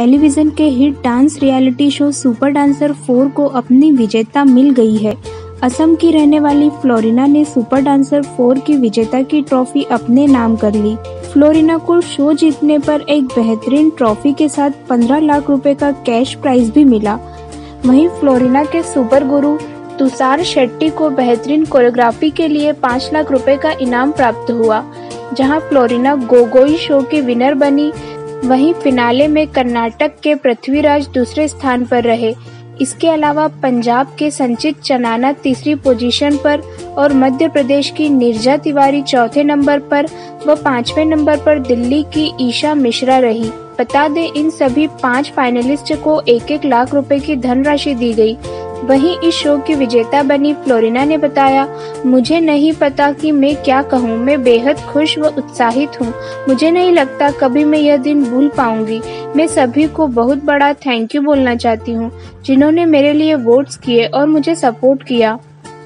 Television के hit dance reality show super dancer 4 को अपनी विजेता मिल गई है। असम की रहने वाली फ्लोरिना ने सुपर डांसर 4 की विजेता की ट्रॉफी अपने नाम कर ली। फ्लोरिना को शो जीतने पर एक बेहतरीन ट्रॉफी के साथ 15 लाख रुपए का कैश प्राइज भी मिला। वहीं फ्लोरिना के सुपर गुरु तुषार शेट्टी को बेहतरीन कोरियोग्राफी के लिए पाँच लाख रुपए का इनाम प्राप्त हुआ, जहाँ फ्लोरिना गोगोई शो की विनर बनी। वहीं फिनाले में कर्नाटक के पृथ्वीराज दूसरे स्थान पर रहे। इसके अलावा पंजाब के संचित चनाना तीसरी पोजीशन पर और मध्य प्रदेश की निर्जा तिवारी चौथे नंबर पर व पाँचवें नंबर पर दिल्ली की ईशा मिश्रा रही। बता दें, इन सभी पाँच फाइनलिस्ट को एक एक लाख रुपए की धनराशि दी गई। वहीं इस शो की विजेता बनी फ्लोरिना ने बताया, मुझे नहीं पता कि मैं क्या कहूँ, मैं बेहद खुश व उत्साहित हूँ। मुझे नहीं लगता कभी मैं यह दिन भूल पाऊँगी। मैं सभी को बहुत बड़ा थैंक यू बोलना चाहती हूँ, जिन्होंने मेरे लिए वोट्स किए और मुझे सपोर्ट किया।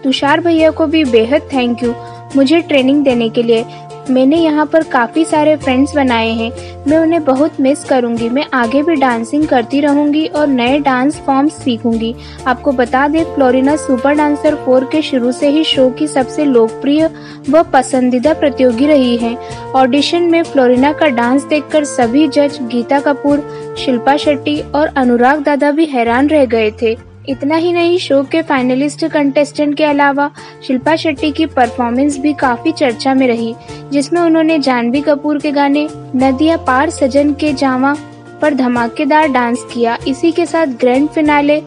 तुषार भैया को भी बेहद थैंक यू मुझे ट्रेनिंग देने के लिए मैंने यहाँ पर काफ़ी सारे फ्रेंड्स बनाए हैं। मैं उन्हें बहुत मिस करूँगी। मैं आगे भी डांसिंग करती रहूँगी और नए डांस फॉर्म सीखूँगी। आपको बता दें फ्लोरिना सुपर डांसर फोर के शुरू से ही शो की सबसे लोकप्रिय व पसंदीदा प्रतियोगी रही है। ऑडिशन में फ्लोरिना का डांस देखकर सभी जज गीता कपूर, शिल्पा शेट्टी और अनुराग दादा भी हैरान रह गए थे। इतना ही नहीं, शो के फाइनलिस्ट कंटेस्टेंट के अलावा शिल्पा शेट्टी की परफॉर्मेंस भी काफ़ी चर्चा में रही, जिसमें उन्होंने जानवी कपूर के गाने नदिया पार सजन के जावा पर धमाकेदार डांस किया। इसी के साथ ग्रैंड फिनाले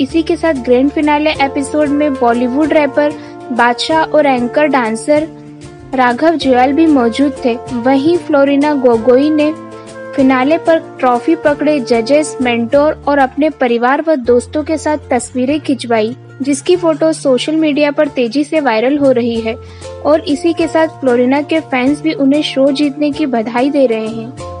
इसी के साथ ग्रैंड फिनाले एपिसोड में बॉलीवुड रैपर बादशाह और एंकर डांसर राघव जुयाल भी मौजूद थे। वहीं फ्लोरिना गोगोई ने फिनाले पर ट्रॉफी पकड़े जजेस, मेंटोर और अपने परिवार व दोस्तों के साथ तस्वीरें खिंचवाई, जिसकी फ़ोटो सोशल मीडिया पर तेज़ी से वायरल हो रही है और इसी के साथ फ्लोरिना के फैंस भी उन्हें शो जीतने की बधाई दे रहे हैं।